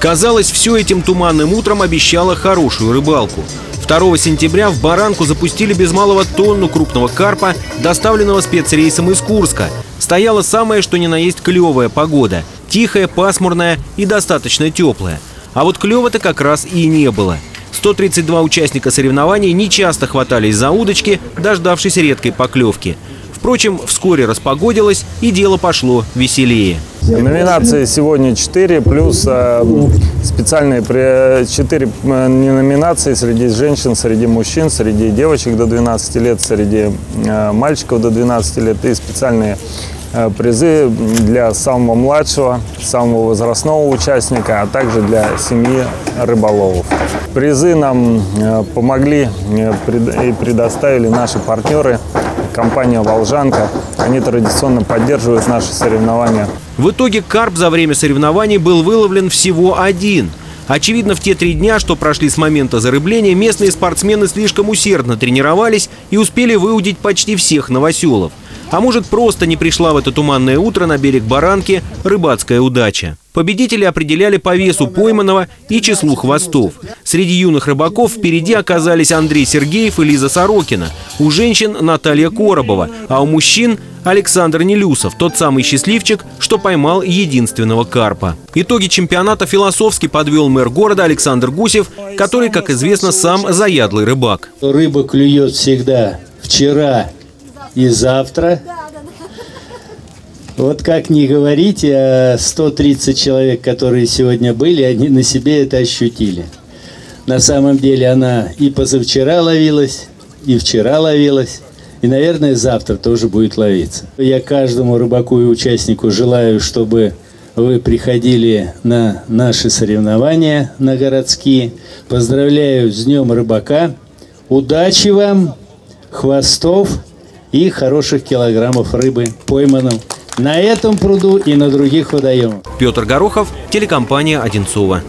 Казалось, все этим туманным утром обещало хорошую рыбалку. 2 сентября в Баранку запустили без малого тонну крупного карпа, доставленного спецрейсом из Курска. Стояла самая что ни на есть клевая погода. Тихая, пасмурная и достаточно теплая. А вот клева-то как раз и не было. 132 участника соревнований не часто хватались за удочки, дождавшись редкой поклевки. Впрочем, вскоре распогодилось и дело пошло веселее. Номинации сегодня 4, плюс э, специальные 4 э, номинации среди женщин, среди мужчин, среди девочек до 12 лет, среди э, мальчиков до 12 лет и специальные э, призы для самого младшего, самого возрастного участника, а также для семьи рыболовов. Призы нам помогли и предоставили наши партнеры компания «Волжанка». Они традиционно поддерживают наши соревнования. В итоге карп за время соревнований был выловлен всего один. Очевидно, в те три дня, что прошли с момента зарыбления, местные спортсмены слишком усердно тренировались и успели выудить почти всех новоселов. А может, просто не пришла в это туманное утро на берег Баранки рыбацкая удача. Победители определяли по весу пойманного и числу хвостов. Среди юных рыбаков впереди оказались Андрей Сергеев и Лиза Сорокина. У женщин Наталья Коробова, а у мужчин Александр Нелюсов, тот самый счастливчик, что поймал единственного карпа. Итоги чемпионата философски подвел мэр города Александр Гусев, который, как известно, сам заядлый рыбак. Рыба клюет всегда вчера и завтра. Вот как не говорите, 130 человек, которые сегодня были, они на себе это ощутили. На самом деле она и позавчера ловилась, и вчера ловилась, и, наверное, завтра тоже будет ловиться. Я каждому рыбаку и участнику желаю, чтобы вы приходили на наши соревнования, на городские. Поздравляю с Днем Рыбака. Удачи вам, хвостов и хороших килограммов рыбы пойманным на этом пруду и на других водоемах. Петр Горохов, телекомпания «Одинцова».